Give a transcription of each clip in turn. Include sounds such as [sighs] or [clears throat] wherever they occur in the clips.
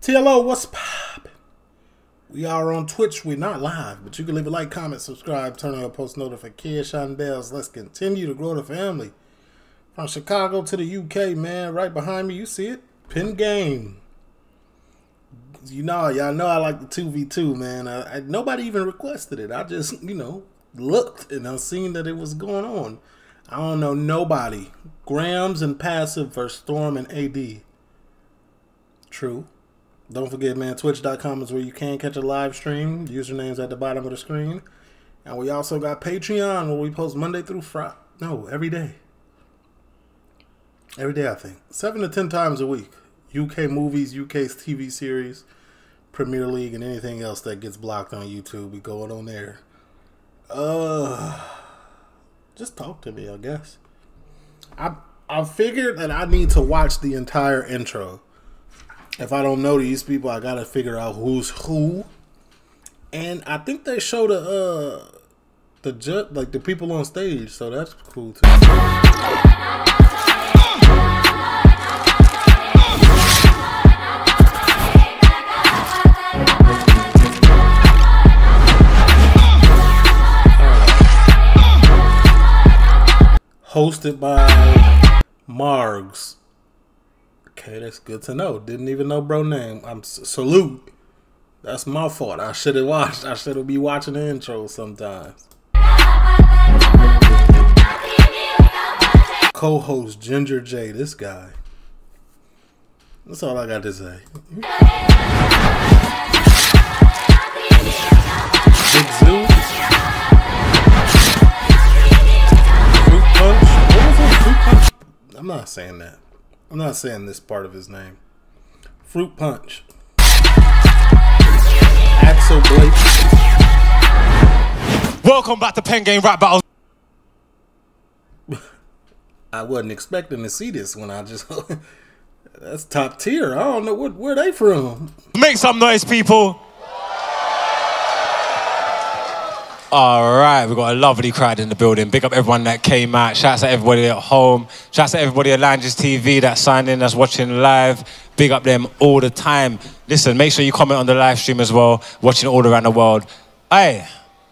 TLO, what's pop? We are on Twitch. We're not live, but you can leave a like, comment, subscribe, turn on your post notification bells. Let's continue to grow the family. From Chicago to the UK, man. Right behind me, you see it. Pen game. You know, y'all know I like the 2v2, man. I, I, nobody even requested it. I just, you know, looked and I seen that it was going on. I don't know nobody. Grams and passive versus Storm and AD. True. Don't forget, man, twitch.com is where you can catch a live stream. Username's at the bottom of the screen. And we also got Patreon where we post Monday through Friday. No, every day. Every day, I think. Seven to ten times a week. UK movies, UK TV series, Premier League, and anything else that gets blocked on YouTube. We go on there. Uh, just talk to me, I guess. I I figured that I need to watch the entire intro. If I don't know these people, I gotta figure out who's who. And I think they show the uh the ju- like the people on stage, so that's cool too. hosted by Margs. Okay, that's good to know. Didn't even know bro name. I'm salute. That's my fault. I should have watched. I should have be watching the intro sometimes. Co-host Ginger J. This guy. That's all I got to say. Big Zoo. Fruit Punch. What was it? Fruit Punch? I'm not saying that. I'm not saying this part of his name. Fruit Punch. Axel Blake. Welcome back to Pen Game Rap Battles. [laughs] I wasn't expecting to see this when I just. [laughs] That's top tier. I don't know what where they from. Make some noise, people. All right, we've got a lovely crowd in the building. Big up everyone that came out. Shouts to everybody at home. Shouts to everybody at Langes TV that signed in, that's watching live. Big up them all the time. Listen, make sure you comment on the live stream as well, watching all around the world. Hey,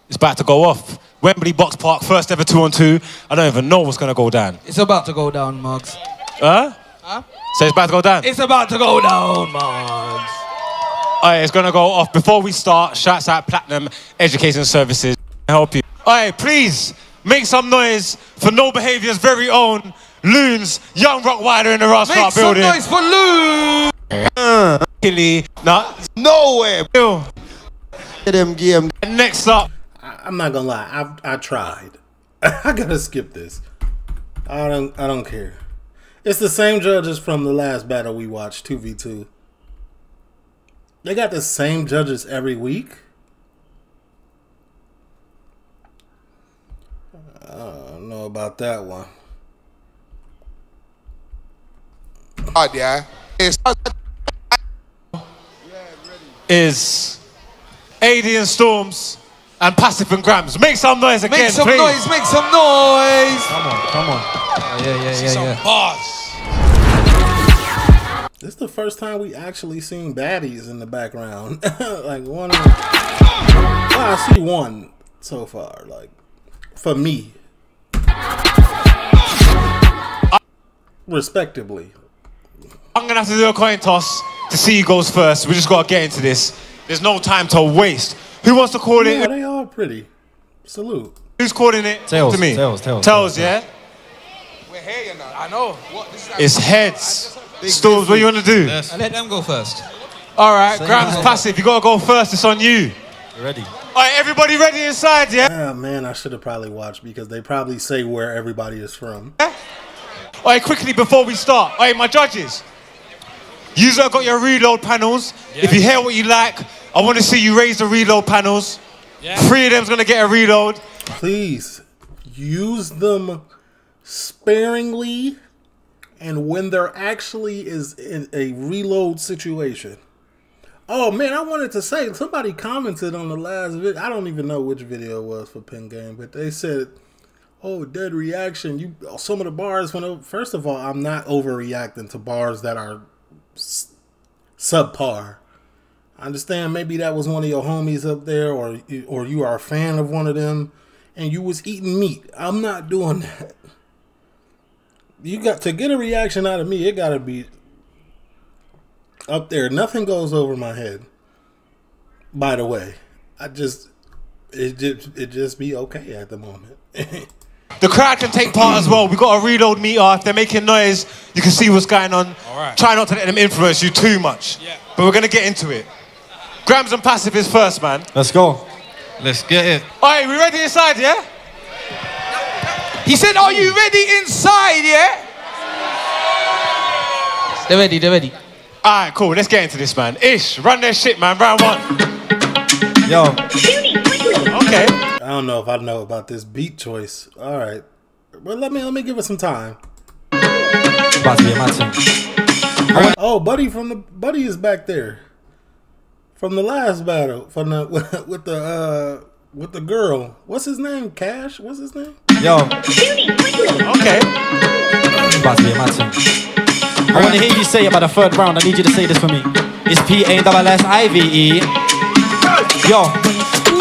it's about to go off. Wembley Box Park, first ever two on two. I don't even know what's going to go down. It's about to go down, Mugs. Huh? Huh? So it's about to go down? It's about to go down, Mugs. Alright, it's gonna go off. Before we start, shouts out Platinum Education Services. Help you. Alright, please make some noise for No Behavior's very own Loons, Young Rock Wider in the Ross Make some building. noise for Lou. Killy. Nah, uh, Nowhere. Bill. Get them game. And next up, I, I'm not gonna lie. I've I tried. [laughs] I gotta skip this. I don't I don't care. It's the same judges from the last battle we watched, two v two. They got the same judges every week. I don't know about that one. God, yeah. It's is AD and Storms and Passive and Grams. Make some noise again, Make some please. noise. Make some noise. Come on, come on. yeah, yeah, yeah, yeah. Bars. This is the first time we actually seen baddies in the background. [laughs] like one. Well, I see one so far. Like for me, respectively. I'm gonna have to do a coin toss to see who goes first. We just gotta get into this. There's no time to waste. Who wants to call Yeah, it? they all pretty. Salute. Who's calling it? Tails, to me. tails, tails, Tails, tails, yeah. We're here, you know. I know. What? This is It's heads. Storms, what you wanna do? I let them go first. All right, Grams passive. You gotta go first. It's on you. You ready? All right, everybody ready inside, yeah? Ah man, I should have probably watched because they probably say where everybody is from. All right, quickly before we start. All right, my judges. You have got your reload panels. If you hear what you like, I want to see you raise the reload panels. Three of them's gonna get a reload. Please use them sparingly and when there actually is in a reload situation. Oh man, I wanted to say somebody commented on the last video. I don't even know which video it was for Pen Game, but they said, "Oh, dead reaction." You some of the bars when first of all, I'm not overreacting to bars that are subpar. I understand maybe that was one of your homies up there, or or you are a fan of one of them, and you was eating meat. I'm not doing [laughs] that. You got to get a reaction out of me. It got to be up there. Nothing goes over my head. By the way, I just it just it just be okay at the moment. [laughs] The crowd can take part as well. We've got a reload meter. If they're making noise, you can see what's going on. right. Try not to let them influence you too much. But we're going to get into it. Grams and Passive is first, man. Let's go. Let's get it. All right, we ready inside, yeah? He said, Are you ready inside, yeah? They're ready, they're ready. All right, cool. Let's get into this, man. Ish, run their shit, man. Round one. Yo, Okay. I don't know if I know about this beat choice. All right, well let me let me give it some time. it's about to be a mad thing. Oh, buddy from the buddy is back there from the last battle from the [laughs] with the uh with the girl. What's his name? Cash. What's his name? Yo, Okay. about to be a mad thing. I want to hear you say it by the third round. I need you to say this for me. It's P A double S I V E. Yo, I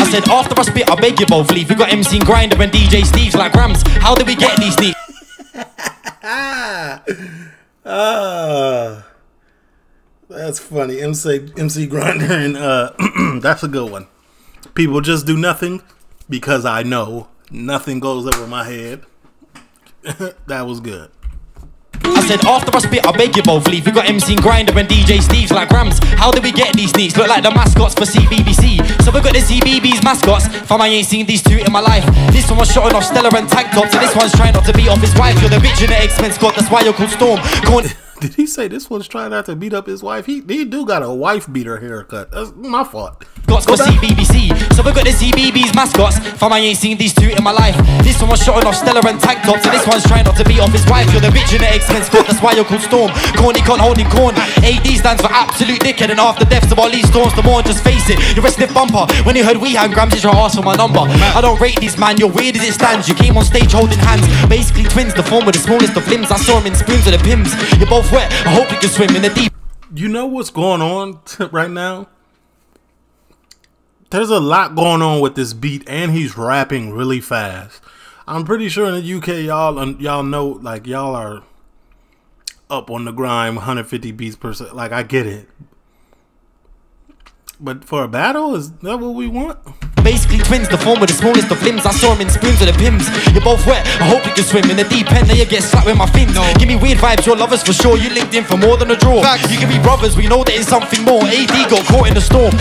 said after I spit, I beg you both leave. We got MC Grinder and DJ Steve's like Grams. How did we get these? Ah, [laughs] ah, that's funny. MC MC Grinder and uh, [clears throat] that's a good one. People just do nothing because I know nothing goes over my head. [laughs] that was good. I said after I spit, I beg you both leave. We got MC Grinder and DJ Steve's like Grams. How did we get these sneaks? Look like the mascots for CBBC. So we got the CBB's mascots. Fam, I ain't seen these two in my life. This one was shotting off Stella and tank tops, and this one's trying not to beat off his wife. You're the bitch in the X-Men Scott, that's why you're called Storm. Go on. [laughs] Did he say this one's trying not to beat up his wife? He he do got a wife beater haircut. That's my fault. Mascots for CBBC. So we got the CBB's mascots. Fam, I ain't seen these two in my life. This one was shotting off Stella and tank tops, and this one's trying not to beat off his wife. You're the bitch in the X-Men Scott, that's why you're called Storm. Corny can't hold him corn. AD stands for absolute dickhead, and after deaths of all these storms, the more just face it. You're a sniff bumper. When you heard we hand grams, it's your ass for my number. I don't rate these man, you're weird as it stands. You came on stage holding hands, basically twins, the form with the smallest of limbs. I saw him in spoons with the pims. You're both wet. I hope you can swim in the deep. You know what's going on [laughs] right now? There's a lot going on with this beat, and he's rapping really fast. I'm pretty sure in the UK, y'all y'all know like y'all are up on the grind, 150 beats per second. Like I get it, but for a battle, is that what we want? Basically twins, the form with the smallest of limbs. I saw him in spoons with the pims. You're both wet. I hope you can swim in the deep end. Now you get slapped with my fins. Give me weird vibes. You're lovers for sure. You linked in for more than a draw. You can be brothers. We know there is something more. AD got caught in the storm.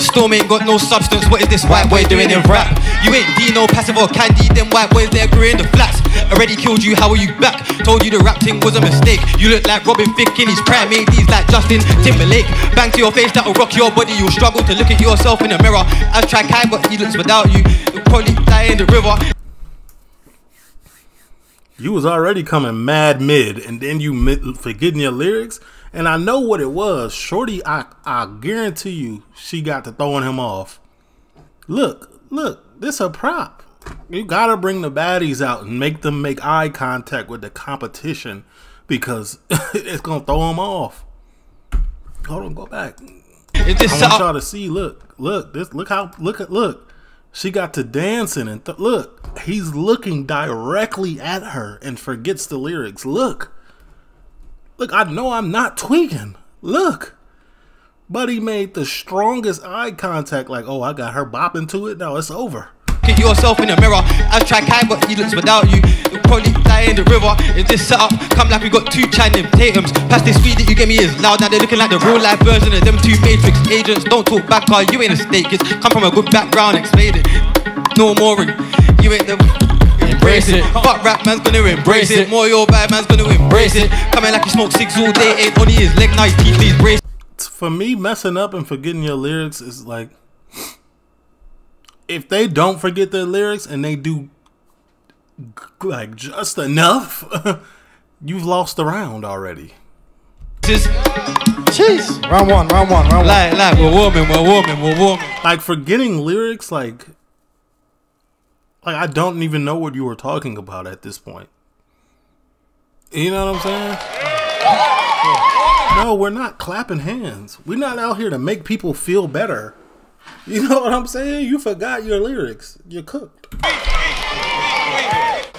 Storm ain't got no substance. What is this white boy doing in rap? You ain't Dino passive or candy. Them white boys they're growing the flats. Already killed you. How are you back? Told you the rap thing was a mistake. You look like Robin Thicke in his prime. Made these like Justin Timberlake. Bang to your face that'll rock your body. You'll struggle to look at yourself in the mirror. I try kind, but he looks without you. You'll probably die in the river. You was already coming mad mid, and then you mi- forgetting your lyrics. And I know what it was. Shorty, I I guarantee you, she got to throwing him off. Look, look, this a prop. You gotta bring the baddies out and make them make eye contact with the competition because [laughs] it's gonna throw them off. Hold on, go back. Is this I want y'all to see. Look, look, this. Look how. Look at. Look. She got to dancing and th- look. He's looking directly at her and forgets the lyrics. Look. Look. I know I'm not tweaking. Look. Buddy made the strongest eye contact. Like, oh, I got her bopping to it. Now it's over. Look at yourself in the mirror. I try kind, but he looks without you. You'll probably die in the river. If this set up? Come like we got two Channing Tatums. Past this speed that you get me is loud. Now they're looking like the real life version of them two Matrix agents. Don't talk back, car. You ain't a snake. It's come from a good background. Explain it. No more. You ain't the. Embrace it. Fuck rap, man's gonna embrace it. More your bad, man's gonna embrace it. Coming like you smoke six all day, ain't only his leg, now his teeth, please brace For me, messing up and forgetting your lyrics is like. If they don't forget their lyrics and they do like just enough, [laughs] you've lost the round already. Just Jeez. Round one, round one, round one. like, like, we're warming, we're warming, we're warming. like forgetting lyrics like like I don't even know what you were talking about at this point. You know what I'm saying? No, we're not clapping hands. We're not out here to make people feel better. You know what I'm saying? You forgot your lyrics. You're cooked.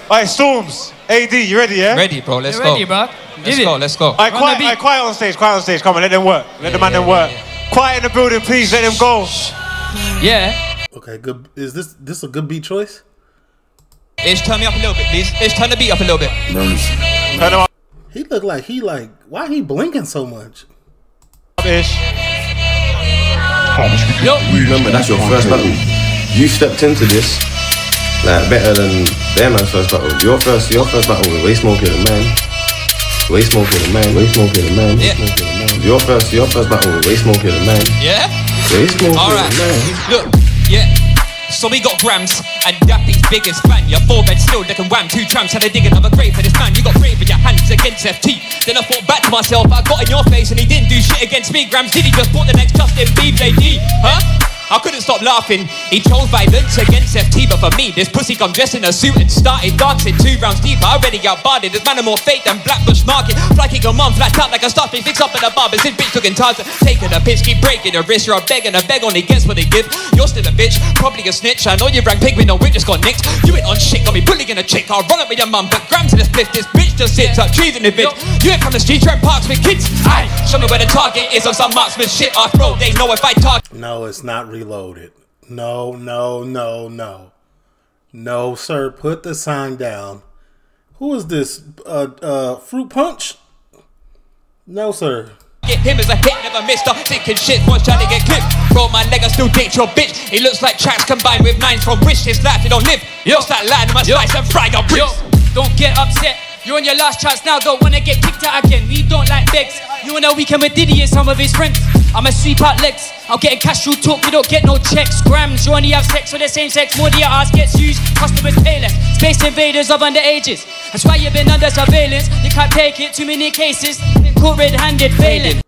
Alright, Storms, AD, you ready, yeah? Ready, bro. Let's You go. ready, bro? Let's Give it. go. Let's go. Alright, quiet, the alright, quiet on stage, quiet on stage. Come on, let them work. Let the man them work. yeah. Quiet in the building, please. Let them go. Yeah. Okay, good. Is this this a good beat choice? Ish, turn me up a little bit, please. Ish, turn the beat up a little bit. Turn them up, He looked like he like why he blinking so much? ish. Yo. Remember, that's your first battle. You stepped into this like better than their man's first battle. Your first, your first battle was way smokier than man. Way smokier than mine. Way smokier than mine. Way Yeah. mine. Your first, your first battle was way smokier than mine. Yeah? Way smokier Alright. than mine. Look, yeah. So we got grams and Dappy's biggest fan. Your four bed still looking wham. Two tramps had to dig another grave for this man. You got brave with your hands against FT. Then I thought back to myself. I got in your face and he didn't do shit against me. Grams did he just bought the next Justin Bieber? Huh? I couldn't stop laughing. He chose violence against FT, but for me, this pussy come dressed in a suit and started dancing two rounds deep. I already got barded. This man are more fake than Blackbushe Market. Fly kick a mum, flat out like a stuffing. Fix up in the barbers. This bitch looking tired. Taking a piss, keep breaking a wrist. You're a beggar, a beg only gets what they give. You're still a bitch, probably a snitch. I know you rang pig with no witness got nicked. You ain't on shit, got me bullying a chick. I'll run up with your mum, but grams in the split. This bitch just sits up, trees in the bitch. You ain't from the streets, you're in parks with kids. Aye, show me where the target is on some marksman shit. I throw, they know if I target. No, it's not reloaded. No, no, no, no. No, sir. Put the sign down. Who is this? Uh, uh, fruit punch? No, sir. Get him as a hit, never missed a thinking shit, was trying to get clipped. Roll my leg, I still date your bitch. It looks like tracks combined with mines from wish his life, you don't live. Yo, that line in my slice and fry your Yo, don't get upset. You're on your last chance now, don't wanna get kicked out again. We don't like begs. You on a weekend with Diddy and some of his friends. I'ma sweep out legs. I'm getting cash through talk, you don't get no checks. Grams, you only have sex with the same sex. More than your ass gets used, customers pay less. Space invaders of underages. That's why you've been under surveillance. You can't take it, too many cases. Been caught red handed, failing.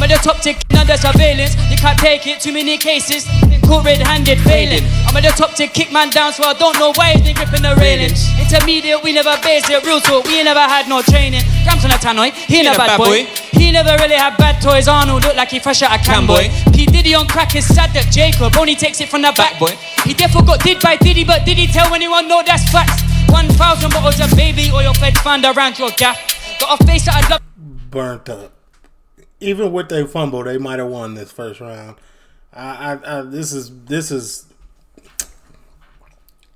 I'm at the top tick under surveillance. You can't take it, too many cases. Been caught red-handed, failing. I'm at the top tick, kick man down, so I don't know why he's been gripping the railing. Intermediate, we never base it. Real talk, we ain't never had no training. Grams on a tannoy, he ain't a bad boy. He never really had bad toys. Arnold look like he fresh out a can boy. P Diddy on crack is sad that Jacob only takes it from the back boy. He therefore got did by Diddy, but did he tell anyone? No, that's facts. 1,000 bottles of baby oil fed found around your gaff. Got a face that I'd love. Burnt up. Even with their fumble, they might have won this first round. I, I, I this is this is.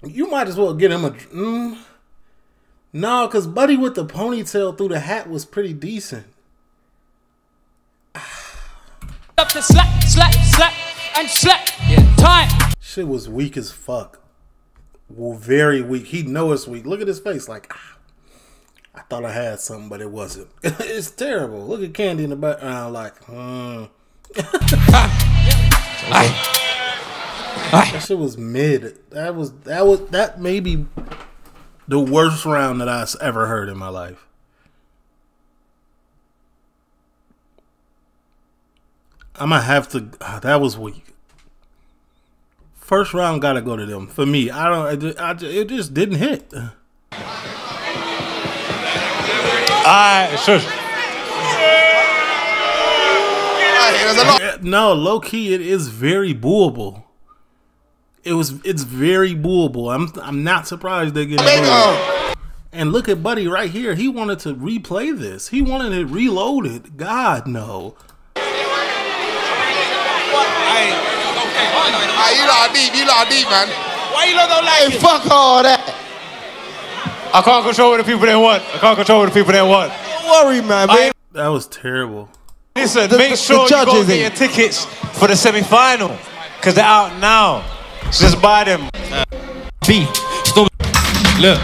You might as well get him a. Mm, no, because Buddy with the ponytail through the hat was pretty decent. [sighs] up to slap, slap, slap, and slap. Time. Shit was weak as fuck. Well, very weak. He know it's weak. Look at his face. Like, ah, I thought I had something, but it wasn't. [laughs] it's terrible. Look at Candy in the background. Like, hmm. [laughs] that shit was mid. That was that was that may be the worst round that I've ever heard in my life. I'm gonna have to. ah, that was weak. First round gotta go to them for me. I don't. I, I, it just didn't hit. Alright, shush. There's a lot. No, low key, it is very booable. It was. It's very booable. I'm. I'm not surprised they get. Baby, booed. And look at Buddy right here. He wanted to replay this. He wanted it reloaded. God no. Ah, you lot deep, you lot deep, man. Why you lot don't like Hey, fuck all that. I can't control what the people they want. I can't control what the people they want. Don't worry, man, I- babe. That was terrible. Listen, The- make the- sure the you go get your tickets for the semi-final. Because they're out now. So just buy them. B. Stop. Look.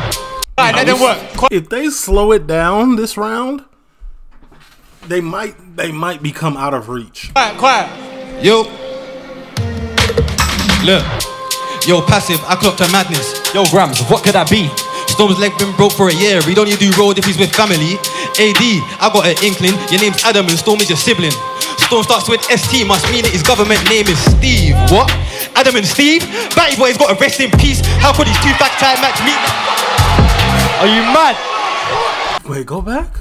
Alright, didn't work. Quiet. If they slow it down this round, they might. They might become out of reach. Quiet, quiet. Yo. Look. Yo, passive, I clocked a madness. Yo, Grams, what could that be? Storm's leg been broke for a year. He don't need to do road if he's with family. AD, I got an inkling. Your name's Adam and Storm is your sibling. Storm starts with ST, must mean that his government name is Steve. What? Adam and Steve? Batty Boy's got a rest in peace. How could these two fact time match meet? Are you mad? Wait, go back.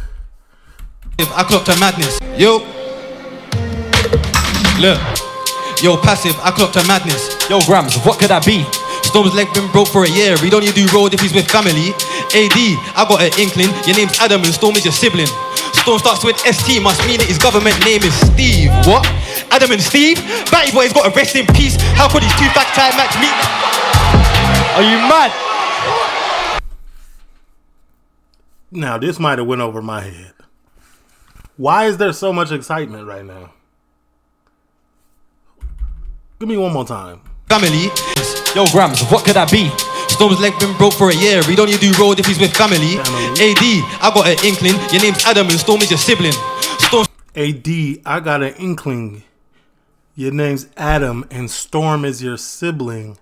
If I clocked a madness. Yo. Look. Yo, passive, I clocked a madness. Yo, Grams, what could that be? Storm's leg been broke for a year. He don't need to do road if he's with family. AD, I got an inkling. Your name's Adam and Storm is your sibling. Storm starts with ST, must mean that his government name is Steve. What? Adam and Steve? Batty boy's got a rest in peace. How could these two fact time match meet? Are you mad? Now this might have went over my head. Why is there so much excitement right now? Give me one more time. Family. Yo, Grams, what could I be? Storm's leg been broke for a year. He don't need to do road if he's with family. AD, I got an inkling. Your name's Adam and Storm is your sibling. Storm AD, I got an inkling. Your name's Adam and Storm is your sibling.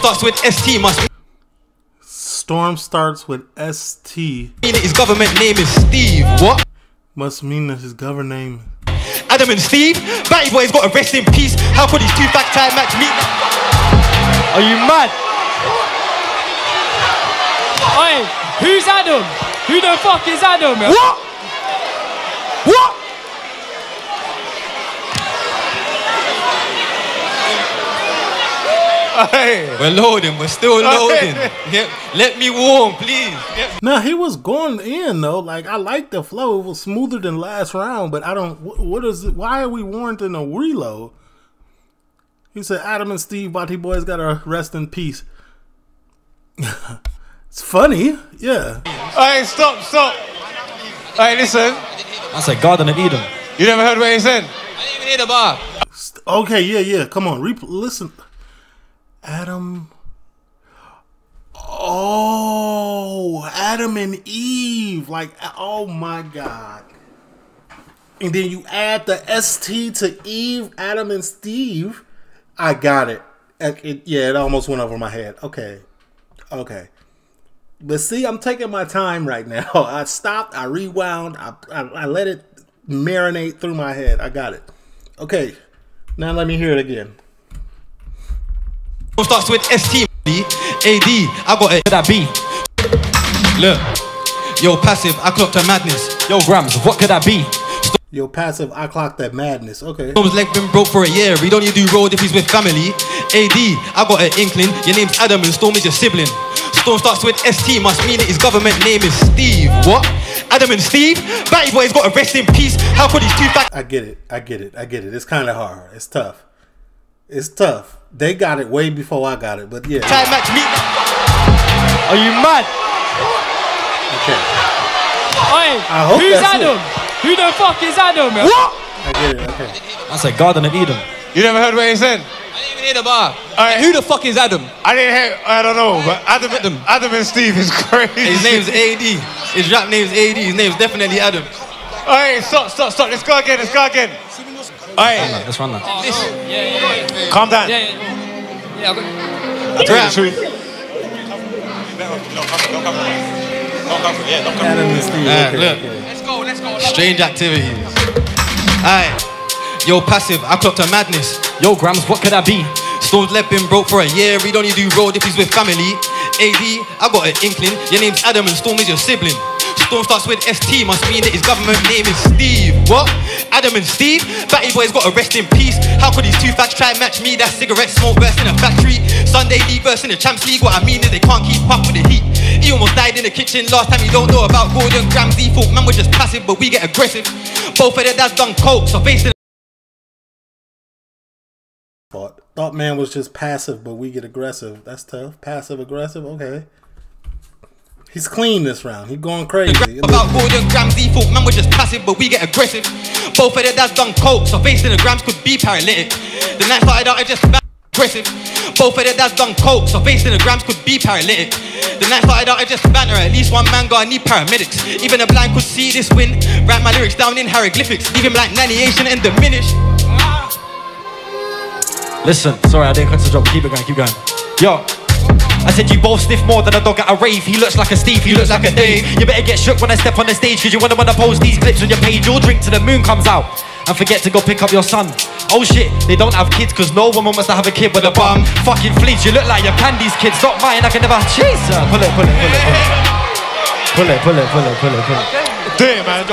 starts with ST, must Storm starts with ST. mean that his government name is Steve. What? Must mean that his government name. Adam and Steve? Batty boy's got to rest in peace. How could these two fact time match meet? Are you mad? Oi, who's Adam? Who the fuck is Adam? man? What? What? We're loading, we're still loading. Yep. Let me warm, please. Yep. Now he was going in though. Like I like the flow. It was smoother than last round, but I don't. What is it? Why are we warranting a reload? He said Adam and Steve Body Boys gotta rest in peace. [laughs] it's funny, yeah. Hey, stop, stop. Hey, listen. That's a Garden of Eden. You never heard what he said? I didn't even hear the bar. Okay, yeah, yeah. Come on, re- listen. Adam. Oh, Adam and Eve. Like, oh my God. And then you add the ST to Eve, Adam and Steve. I got it. It- it- yeah, it almost went over my head. Okay. Okay. But see, I'm taking my time right now. [laughs] I stopped, I rewound, I, I, I let it marinate through my head. I got it. Okay. Now let me hear it again. Storm starts with ST. AD, I got it. That be? Look. Yo, passive, I clocked a madness. Yo, Grams, what could that be? Yo, passive, I clocked that madness. Okay. Storm's leg been broke for a year. He don't need to do road if he's with family. AD, I got an inkling. Your name's Adam and Storm is your sibling. Storm starts with ST, must mean that his government name is Steve. What? Adam and Steve? Batty boy's got a rest in peace. How could these two fact I get it. I get it. I get it. It's kind of hard. It's tough. It's tough. They got it way before I got it, but yeah. time match meet? Are you mad? Okay. Oi, I hope who's that's it. Adam? Who the fuck is Adam? man? I get it. Okay. That's a Garden of Eden. You never heard what he said? I didn't even hear the bar. Alright. Who the fuck is Adam? I didn't hear, I don't know, but Adam, Adam, Adam and Steve is crazy. His name's [laughs] AD. His rap name's AD. His name's definitely Adam. Alright, stop, stop, stop. Let's go again, let's go again. Alright, Let's run that. Yeah, yeah, yeah. calm down. Yeah, yeah. Yeah, I got- Rap. Adam and Steve. Uh, okay, look. Let's go, let's go. Strange activities. Aye. Yo, passive, I clocked a madness. Yo, Grams, what could I be? Storm's left been broke for a year. He don't need to do road if he's with family. AD, I got an inkling. Your name's Adam and Storm is your sibling. Storm starts with ST, must mean that his government name is Steve. What? Adam and Steve? Batty boy's got to rest in peace. How could these two facts try and match me? That cigarette smoke burst in a factory. Sunday league versus in the Champs League. What I mean is they can't keep up with the heat. He almost died in the kitchen last time. You don't know about Gordon Grams. He thought man was just passive, but we get aggressive. Both of their dads done coke, so facing Thought, thought man was just passive, but we get aggressive. That's tough. Passive aggressive. Okay. He's clean this round. He going crazy. About Gordon Grams, he thought man was just passive, but we get aggressive. Both of their dads done coke, so facing the grams could be paralytic. The night started out, I just ba- aggressive. Both of their dads done coke, so facing the grams could be paralytic. The night started out, I just banter. At least one man got need paramedics. Even a blind could see this win. Write my lyrics down in hieroglyphics, leave him like annihilation and diminish. Listen, sorry, I didn't cut the drop. Keep it going, keep going. Yo. I said you both sniff more than a dog at a rave. He looks like a Steve, he looks like a Dave. You better get shook when I step on the stage, cause you wanna wanna post these clips on your page. You'll drink till the moon comes out. And forget to go pick up your son. Oh shit, they don't have kids cause no woman wants to have a kid with a bum. Fucking fleece, you look like your candy's kids, not mine. I can never chase her. Pull it, pull it, pull it, pull it. Pull it, pull it, pull it, pull it, pull it. Do it, man.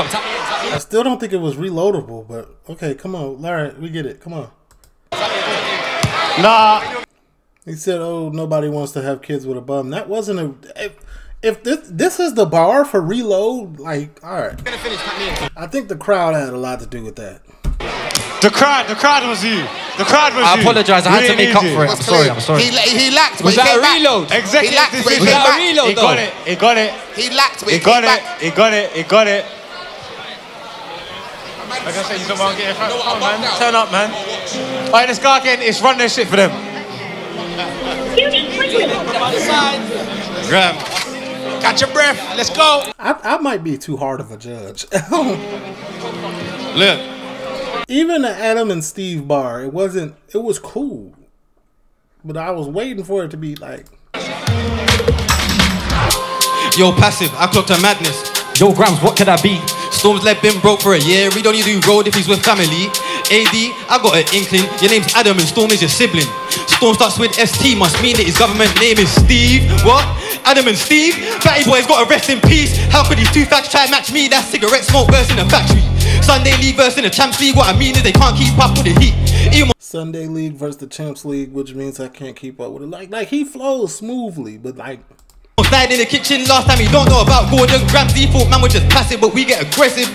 I still don't think it was reloadable, but okay, come on, Larry, we get it. Come on. Nah. He said, "Oh, nobody wants to have kids with a bum." That wasn't a. If, if this this is the bar for reload, like, all right. I think the crowd had a lot to do with that. The crowd, the crowd was you. The crowd was I you. I apologise, I had to didn't make up you. for it. I'm sorry, I'm sorry. He, he lacked when Was that came a back. reload? Executive He lacked when he Was that a reload? He got it. He got it. He lacked when He he got came it. back. He got it. He got it. Like I said, you don't want to get in front. Come on, man. Turn up, man. All right, let's go again. It's run this shit for them. Graham. Catch your breath. Let's go. I, I might be too hard of a judge. [laughs] Look. Even the Adam and Steve bar, it wasn't. It was cool, but I was waiting for it to be like. Yo, passive. I clocked a madness. Yo, Grams, what could I be? Storm's led been broke for a year. We don't need to road if he's with family. AD, I got an inkling. Your name's Adam and Storm is your sibling. Storm starts with ST, must mean that his government name is Steve. What? Adam and Steve? Batty boy's got to rest in peace. How could these two facts try and match me? That cigarette smoke burst in the factory. Sunday League versus the Champs League. What I mean is they can't keep up with the heat. Even Sunday League versus the Champs League, which means I can't keep up with it. Like, like he flows smoothly, but like, Died in the kitchen last time, he don't know about Gordon Grams. He thought man was just passive, but we get aggressive.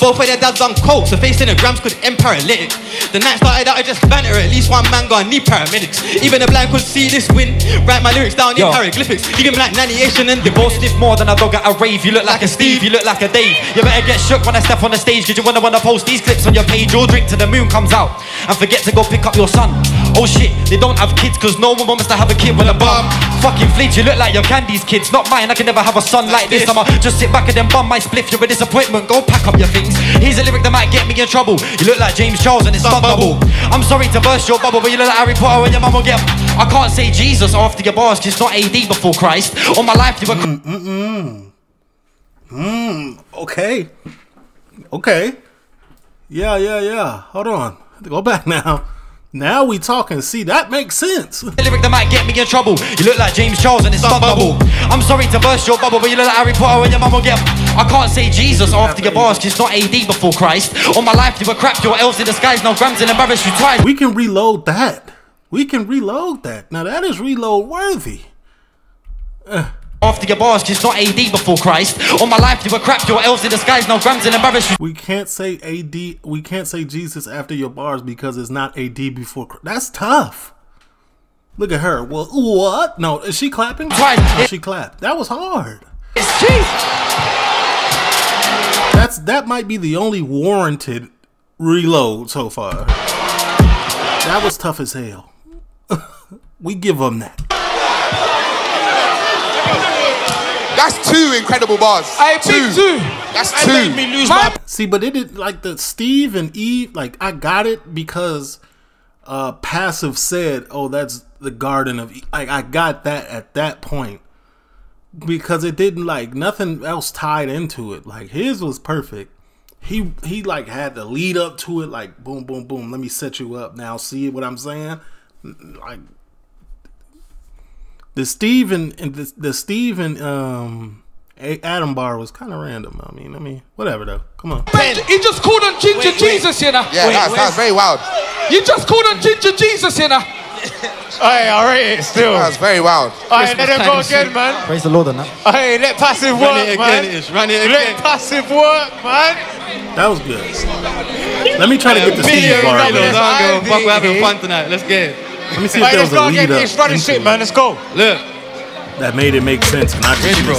Both of their dads on coke, so facing the grams could end paralytic. The night started out, I just banter. At least one man gonna need paramedics. Even the blind could see this win. Write my lyrics down Yo. in hieroglyphics. Leave him like Naniation and You're both stiff more than a dog at a rave. You look like a Steve, you look like a Dave. You better get shook when I step on the stage. Did you wanna wanna post these clips on your page. Your drink till the moon comes out. And forget to go pick up your son. Oh shit, they don't have kids cause no one wants to have a kid with a bum. Fucking fleet, you look like your candy's kids. Not mine, I can never have a son like this. I'ma just sit back and then bum my spliff. You're a disappointment, go pack up your things. Here's a lyric that might get me in trouble. You look like James Charles and it's double. I'm sorry to burst your bubble, but you look like Harry Potter and your mum will get. I can't say Jesus after your bars, cause it's not AD before Christ. All my life you were. Mm, mm, mm. okay, okay, yeah, yeah, yeah. Hold on, go back [laughs] now. Now we talking. See, that makes sense. A lyric that might get me in trouble. You look like James Charles and it's stunt double. I'm sorry to burst your bubble, but you look like Harry Potter when your mum will get. I can't say Jesus after your bars, cause it's not AD before Christ. All my life you were crap, your elves in disguise, now grams and embarrass you twice. We can reload that. We can reload that. Now that is reload worthy. After your bars, it's not AD before Christ. All my life you were crap, your elves in disguise, now grams and embarrass you. We can't say AD. We can't say Jesus after your bars because it's not AD before. Christ. That's tough. Look at her. Well, what? No, is she clapping? Oh, she clapped. That was hard. It's Jesus. That's that might be the only warranted reload so far. That was tough as hell. [laughs] we give them that. That's two incredible bars. I big two. That's That two. made me lose my See, but it did like the Steve and Eve. Like I got it because uh passive said, "Oh, that's the Garden of." E-. Like I got that at that point because it didn't like nothing else tied into it. Like his was perfect. He he like had to lead up to it. Like boom, boom, boom. Let me set you up now. See what I'm saying? Like the Steve and, and the, the Steve and um. Adam Bar was kind of random. I mean, I mean, whatever though. Come on. He just called on Ginger Jesus, you know. Yeah, that's, that's very wild. You just called on Ginger Jesus, you know. [laughs] Hey, all right, rate still. That's very wild. Alright, let them go again, man. Praise the Lord on that. Hey, let passive work, Run work, it again, man. Ish. Run it Let passive work, man. That was good. Let me try to get the Million Steve bar. dollars, again. I'll go. IDE. Fuck, we're having fun tonight. Let's get it. Let me see if Hey, there let's was a go again. lead up It's running into shit, man. Let's go. Look. that made it make sense, and I just Ready, bro.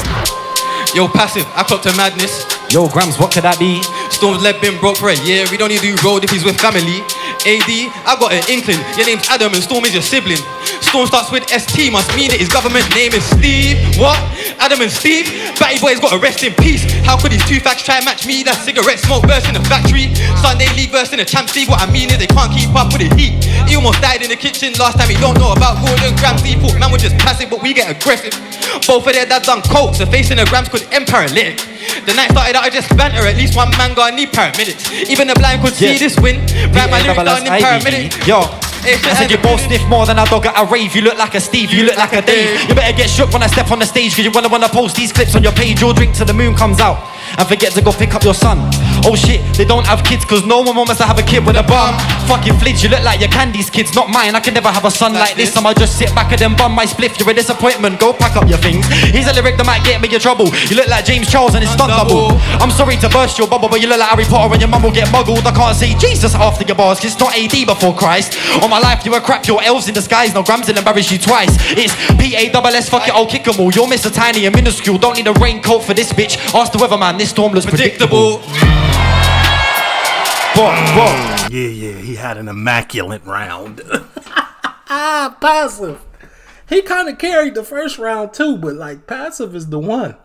Yo, passive. I clocked to madness. Yo, Grams, what could that be? Storm's led been broke for a year. We don't need to road if he's with family. AD, I got an inkling. Your name's Adam and Storm is your sibling. Storm starts with ST, must mean that his government name is Steve. What? Adam and Steve? Batty boy's got to rest in peace. How could these two facts try and match me? That cigarette smoke burst in the factory. Sunday League versus in the Champs League. What I mean is they can't keep up with the heat. He almost died in the kitchen last time. He don't know about Gordon Grams. He thought man was just passive, but we get aggressive. Both of their dads on coke, so facing the grams could end paralytic. The night started out, I just banter. At least one man gonna need paramedics. Even the blind could see Yeah. this win. Write my lyrics down in paramedics. Yo. I said you both sniff more than a dog at a rave. You look like a Steve, you look like a Dave. You better get shook when I step on the stage, cause you wanna wanna post these clips on your page. Your drink till the moon comes out. And forget to go pick up your son. Oh shit, they don't have kids cause no one wants to have a kid with a bum. Fucking flids, you look like your candy's kids, not mine. I can never have a son like this. I'ma just sit back and then bum my spliff. You're a disappointment, go pack up your things. Here's a lyric that might get me in trouble. You look like James Charles and his stunt double. I'm sorry to burst your bubble, but you look like Harry Potter and your mum will get muggled. I can't say Jesus after your bars, 'cause it's not AD before Christ. All my life you were crap, you're elves in disguise. No grams will embarrass you twice. It's P A double S, fuck it, I'll kick 'em all. You're Mr. Tiny and minuscule, don't need a raincoat for this bitch. Ask the weatherman, this storm looks predictable. Boy, boy. Yeah, yeah, he had an immaculate round. [laughs] ah, passive. He kind of carried the first round too, but like passive is the one.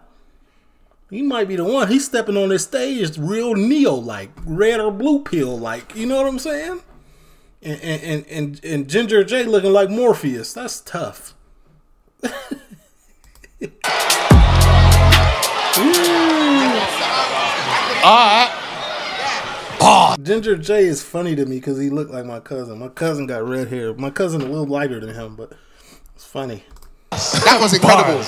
He might be the one. He's stepping on this stage real Neo like, red or blue pill like. You know what I'm saying? And and and, and, and Ginger J looking like Morpheus. That's tough. [laughs] [laughs] Alright. Ginger J is funny to me because he looked like my cousin. My cousin got red hair. My cousin a little lighter than him, but it's funny. That was incredible.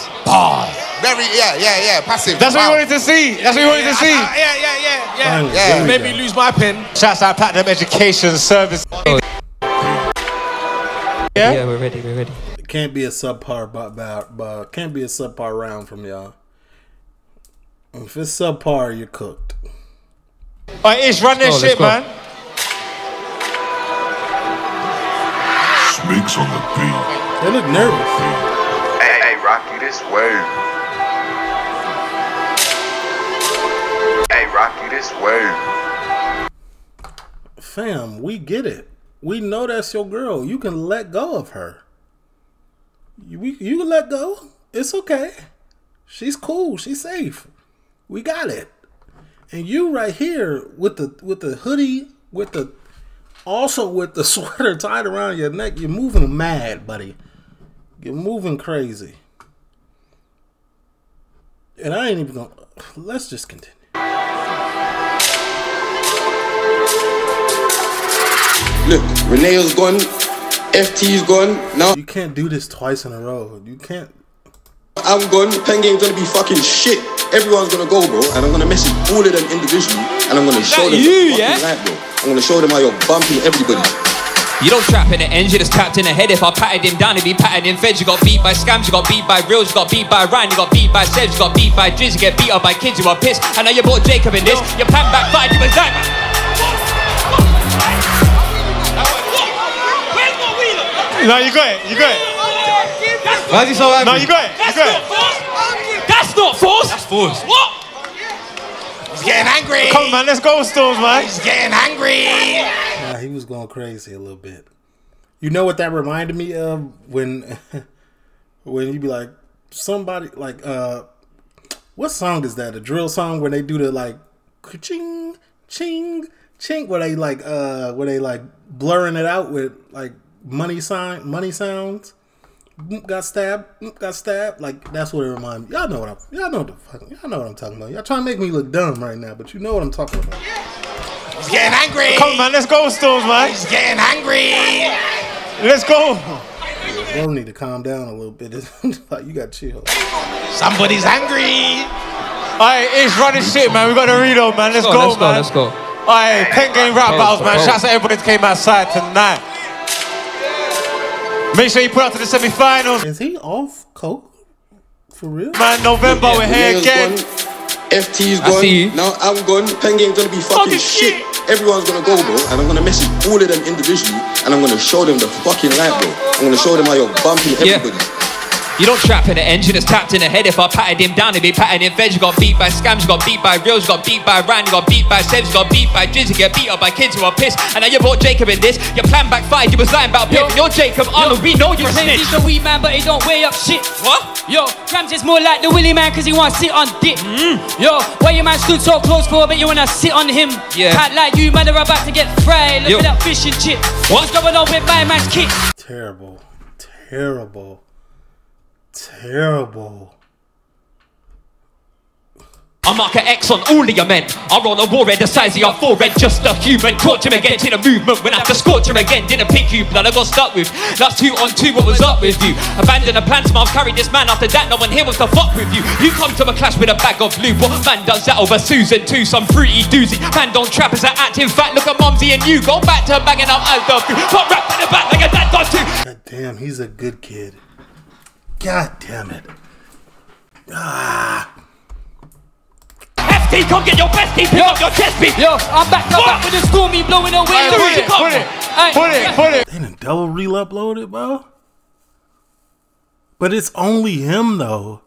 Very, yeah, yeah, yeah. Passive. That's what Wow. you wanted to see. That's what you wanted to see. Yeah, yeah, yeah, yeah. Finally, Yeah. there Made go. me lose my pen. Shouts out Platinum Education Service. Yeah, we're ready, we're ready. It can't be a subpar, but, but, but can't be a subpar round from y'all. If it's subpar, you're cooked. Alright, Ish, run this Oh, shit, man. Snakes on the beat. They look nervous. Hey, hey, Rocky, this way. Hey, Rocky, this way. Fam, we get it. We know that's your girl. You can let go of her. You, we, you can let go. It's okay. She's cool. She's safe. We got it. And you right here with the with the hoodie, with the also with the [laughs] sweater tied around your neck, you're moving mad, buddy. You're moving crazy. And I ain't even gonna let's just continue. Look, Reneo's gone, FT's gone, now You can't do this twice in a row. You can't I'm gone, pen game's gonna be fucking shit. Everyone's gonna go, bro, and I'm gonna message all of them individually, and I'm gonna show them you, the fucking yeah? light, bro. I'm gonna show them how you're bumping everybody. You don't trap in the ends, you just tapped in the head. If I patted him down, he'd be patted in feds. You got beat by scams, you got beat by reels, you got beat by Ryan, you got beat by Sebs, you got beat by Driz, you get beat up by kids you are pissed. And now you brought Jacob in this, your plan backfired, you was like. No, you got it. You got it. Why is he so angry? No, you got it. You got it. That's not force! That's force. What? He's getting angry. Come on, man. Let's go, Storms, man. He's getting angry. Yeah, he was going crazy a little bit. You know what that reminded me of when [laughs] when you be like somebody like uh what song is that? A drill song where they do the like ching ching ching where they like uh where they like blurring it out with like money sign money sounds. Got stabbed, got stabbed. Like that's what it reminded me. Y'all know what I'm. Y'all know what the fuck. Y'all know what I'm talking about. Y'all trying to make me look dumb right now, but you know what I'm talking about. He's getting angry. Come on, man. Let's go, Storms, man. He's getting angry. Let's go. Y'all need to calm down a little bit. [laughs] you got to chill. Somebody's angry. Alright, it's running shit, man. We got the reload, man. Let's, Let's go, go, let's go, let's go. Alright, pen game rap battles, man. Shouts to everybody that came outside tonight. Make sure you put out to the semi-finals, Is he off coke? For real? man. November, we're here Reneo's again. gone, FT's I gone, see you. now I'm gone, pen game's gonna be fucking Fucking shit. shit. Everyone's gonna go, bro, and I'm gonna message all of them individually, and I'm gonna show them the fucking light, bro. I'm gonna show them how you're bumping Yeah. Everybody. You don't trap in the engine, you just tapped in the head. If I patted him down, he'd be patted in feds. You got beat by scams, you got beat by reels, you got beat by Ryan, you got beat by Sebs, you got beat by Driz, you get beat up by kids who are pissed. And now you brought Jacob in this, your plan backfired, you was lying about Pip. And you're Jacob Arnold, we know you're a claims snitch. he's the weed man, but he don't weigh up shit. What? Yo, Grams is more like the Willie man because he want to sit on dick. Mm. Yo, why your man stood so close for, but you want to sit on him? Yeah. Cat like you, man, are about to get fried. Look Yo. at that fish and chip. What? What's going on with my man's kit? Terrible. Terrible. Terrible. I mark an X on all of your men. I roll a war red the size of your forehead, just a human. Torch him again to the movement. When I have to scorch him again, didn't pick you, blood I got stuck with. That's two on two, what was up with you? Abandon the plans, I've carried this man. After that, no one here wants to fuck with you. You come to a clash with a bag of blue. What man does that over Susan too? Some fruity doozy. Man don't trap as an acting fact. Look at Mumsy and you. Go back to banging up as the food. Got wrapped in the back like a dad does too. God damn, he's a good kid. God damn it. Ah. FT, come get your bestie. Pick up your chest beat. Yo, I'm back to back with the stormy blowing away. Hey, put it, put it, put it, put it. They done double re-upload it, bro. But it's only him though.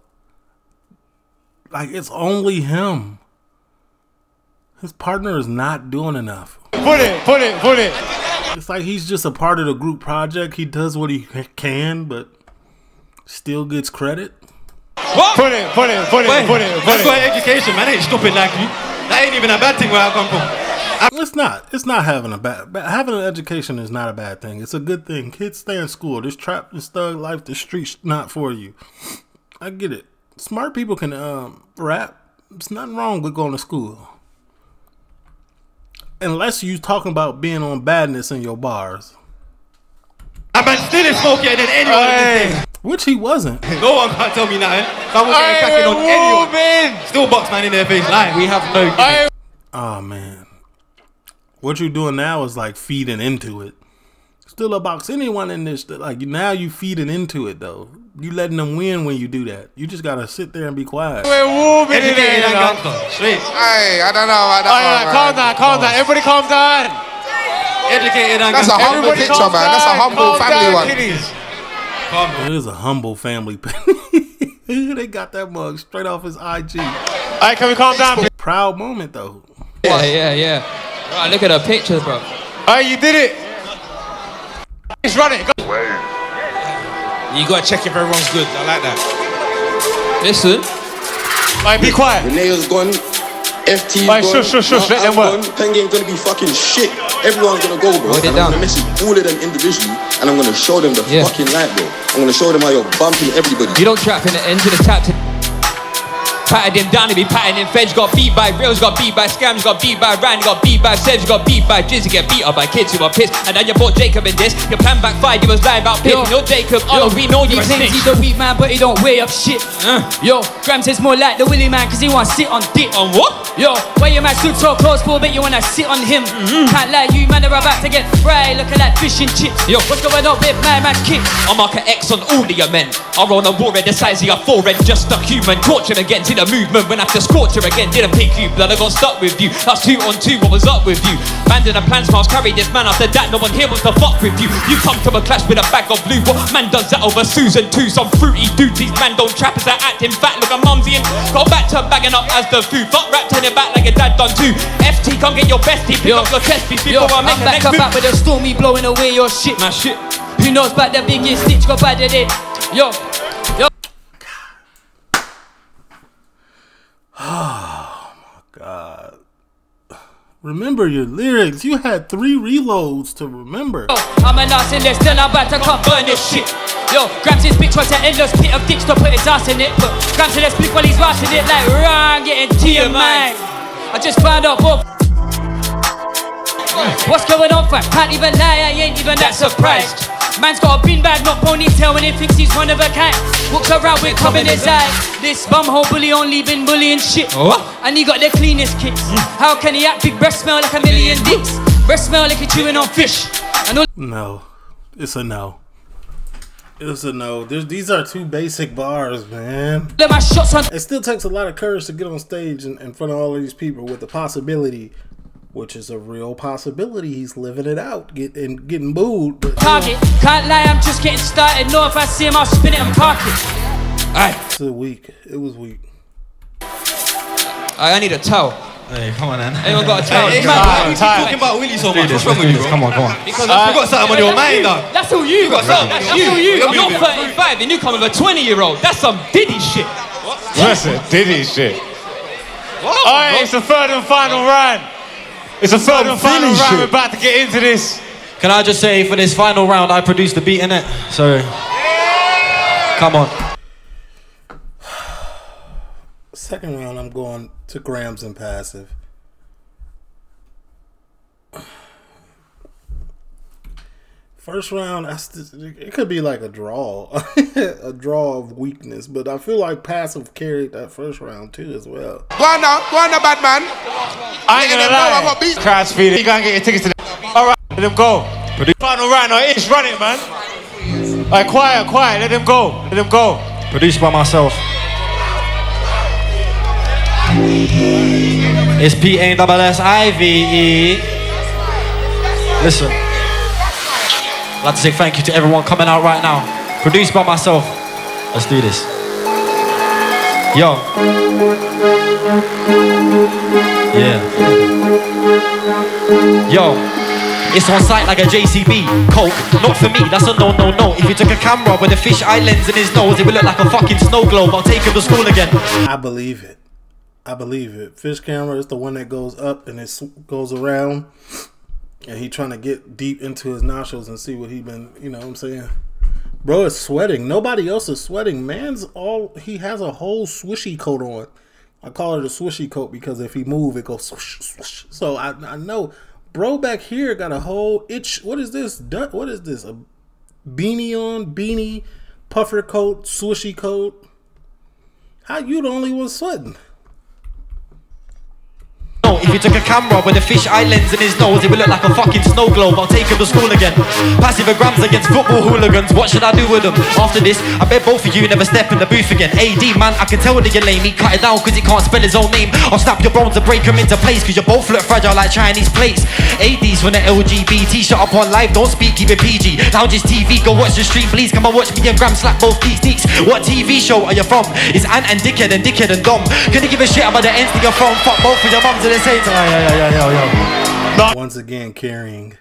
Like it's only him. His partner is not doing enough. Put it, put it, put it. It's like he's just a part of the group project. He does what he can, but still gets credit. What? Put it, put it, put it, Wait, put it, put That's it. got education, man. Ain't stupid like you. That ain't even a bad thing where I come from. It's not. It's not having a bad. ba- Having an education is not a bad thing. It's a good thing. Kids stay in school. This trap and thug life, the streets not for you. I get it. Smart people can um, rap. There's nothing wrong with going to school. Unless you talking about being on badness in your bars, I'm still is smokier than anyone in this thing. Which he wasn't. [laughs] No one can tell me nothing. Someone getting cracking on anyone. Still box man in their face Like We have no. gimmick. Oh ah, man, what you're doing now is like feeding into it. Still a box anyone in this. Like now you feeding into it though. You letting them win when you do that. You just gotta sit there and be quiet. We're warming in there, you and know. gangster. Straight. Hey, I don't know. I don't Alright, know. calm down, calm down. Everybody calm down. Educated and That's a humble Everybody picture, calm man. That's a humble calm family down, one. kiddies. It is a humble family. [laughs] they got that mug straight off his IG. Alright, can we calm down, please? Proud moment though. Yeah, yeah, yeah. Right, look at the pictures, bro. Alright, you did it. He's running. Go. Word. You gotta check if everyone's good. I like that. Listen. Alright, be quiet. Renee's gone. FT's Alright, gone. shush, shush, shush, let them work. gone. Pen game's gonna be fucking shit. Everyone's gonna go, bro. Hold it and I'm gonna message all of them individually, and I'm gonna show them the Yeah. fucking light, bro. I'm gonna show them how you're bumping everybody. You don't trap in the engine of tap to Patted him down, he be patting him feds. Got beat by reels, got beat by scams, got beat by Rand, got beat by Sebs, got beat by Jizz. You get beat up by kids who are pissed. And then you brought Jacob in this. Your plan backfired, you was lying about picking. You're Jacob, oh, we know you're a claims he's the weak man, but he don't weigh up shit. Uh. Yo, Grams is more like the Willy man, cause he wanna sit on dick. On what? Yo, why your man stood so close for, but you wanna sit on him. Can't lie, you man are about to get fried, looking like fish and chips. Yo. what's going on with my man kick? I mark an X on all of your men. I roll a war the size of your forehead, just a human. Him again to the movement when I have to scorch him again. Didn't pick you, blood, I got stuck with you. That's two on two, what was up with you? Banding and plans, miles carry this man after that. No one here wants to fuck with you. You come to a clash with a bag of blue. What man does that over Susan too? Some fruity duties, man don't trap as I acting fat. Look at mumsy and go back to bagging up as the food. Fuck rap, turn it back like your dad done too. FT, come get your bestie, pick Yo. up your chest piece Yo, before I make I'm the back next up move. back with the stormy blowing away your shit. My shit. Who knows about the biggest stitch got bad at it? Yo, yo. God. [sighs] Remember your lyrics. You had three reloads to remember. Yo, I'm an ass in there, still I'm about to come burn this shit. Yo, grams his bitch, wants an endless pit of dicks to put his ass in it. But grams to the split while he's writing it like run, getting to your mind. I just found out both. What's going on, fam? Can't even lie, I ain't even that surprised. Man's got a bin bag, not ponytail, when he thinks he's one of a kind. Walks around with cum in his eye. This bumhole bully only been bullying shit. What? And he got the cleanest kicks. How can he act big breast smell like a million dicks? Breast smell like he chewing on fish. And all No. It's a no. It's a no. There's, these are two basic bars, man. of my shots on It still takes a lot of courage to get on stage in, in front of all of these people with the possibility, which is a real possibility. He's living it out, get, and getting booed. But, you know, target. Can't lie, I'm just getting started. Know if I see him, I'll spin it and park it. it's a week. It was weak. I need a towel. Hey, come on, man. Anyone got a [laughs] towel? Hey, man, why you talking about Willie so much? What's wrong with you, bro? Come on, come on. Because you got something on your mind, dog. That's all you. got something on That's your you. mind. You're 35 and you come with a 20 year old. That's some Diddy shit. Listen, Diddy shit. What? Alright, it's the third and final round. It's a third and final round. shit. We're about to get into this. Can I just say, for this final round, I produced the beat in it. So, come on. Second round, I'm going to grams and passive. First round, I st- it could be like a draw, [laughs] a draw of weakness, but I feel like passive carried that first round too as well. Go on now, go on now, bad man. I ain't gonna lie. Crowd's feeling. You gotta get your tickets to the. Alright, let them go. Final round, no, Ish, run it, man. Alright, quiet, quiet, let them go. Let them go. Produced by myself. It's P A double S I V E. Listen. I'd like to say thank you to everyone coming out right now. Produced by myself. Let's do this. Yo. Yeah. Yo. It's on site like a JCB. Coke, not for me, that's a no, no, no. If you took a camera with a fish eye lens in his nose, it would look like a fucking snow globe. I'll take him to school again. I believe it. I believe it. Fish camera is the one that goes up and it goes around, and he trying to get deep into his nostrils and see what he been. You know what I'm saying? Bro is sweating. Nobody else is sweating. Man's all he has a whole swishy coat on. I call it a swishy coat because if he move, it goes swish, swish. So I, I know, bro, back here got a whole itch. What is this? What is this? A beanie on, beanie, puffer coat, swishy coat. How you the only one sweating? If you took a camera with a fish eye lens in his nose, it would look like a fucking snow globe. I'll take him to school again. Passive grams against football hooligans. What should I do with them? After this, I bet both of you never step in the booth again. AD, man, I can tell that you're lame. He cut it down because he can't spell his own name. I'll snap your bones and break them into place because you both look fragile like Chinese plates. AD's from the LGBT. Shut up on live, don't speak, keep it PG. Lounges TV, go watch the stream, please. Come and watch me and Gram slap both these deeks. What TV show are you from? It's Ant and Dickhead and Dickhead and Dom. Can you give a shit about the ends that you're from? Fuck both of your mums and the same time. Yeah, yeah, yeah, yeah, yeah. Once again, carrying.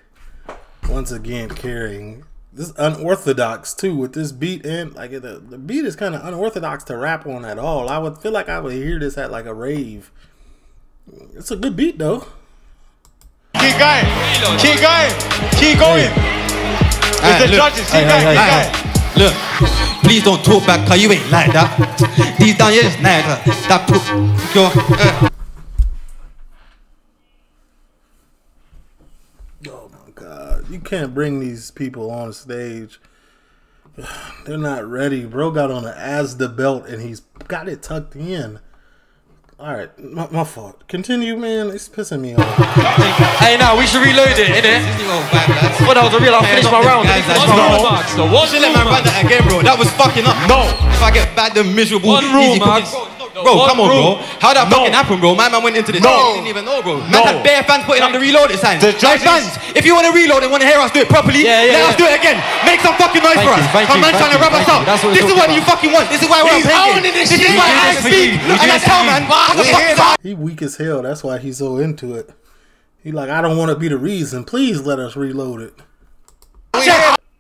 Once again, carrying. This is unorthodox too with this beat and like the, the beat is kind of unorthodox to rap on at all. I would feel like I would hear this at like a rave. It's a good beat though. Keep going. Keep going. Keep going. It's Alright, the look. judges. Keep Aye, going. aye, Keep aye, going. Look, please don't talk back, cause you ain't like that. These down here is nice. That put your. Uh. God, you can't bring these people on stage. [sighs] They're not ready. Bro got on as the belt and he's got it tucked in. All right, my, my fault. Continue, man. It's pissing me off. Hey, now we should reload it, innit? What that was a real, I'll finish my round. Guys, that's my wrong. round. So what should let man run that again, bro? That was fucking up. No. If I get bad, then miserable. One rule, easy Max. cookies. Bro, One come on, rule. bro. How that No. fucking happen, bro? My man went into this. No. I didn't even know, bro. Man No. had bare fans putting up the reloaded signs. The Like judges- fans, if you want to reload and want to hear us do it properly, Yeah, yeah, let us do it again. Make some fucking noise Thank for you, us. thank Come you, on, trying to rub us up. what This is what you fucking want. This is why we're paying. this This is why I speak. And I tell man, what the We fuck hear is that. He weak as hell. That's why he's so into it. He like, I don't want to be the reason. Please let us reload it.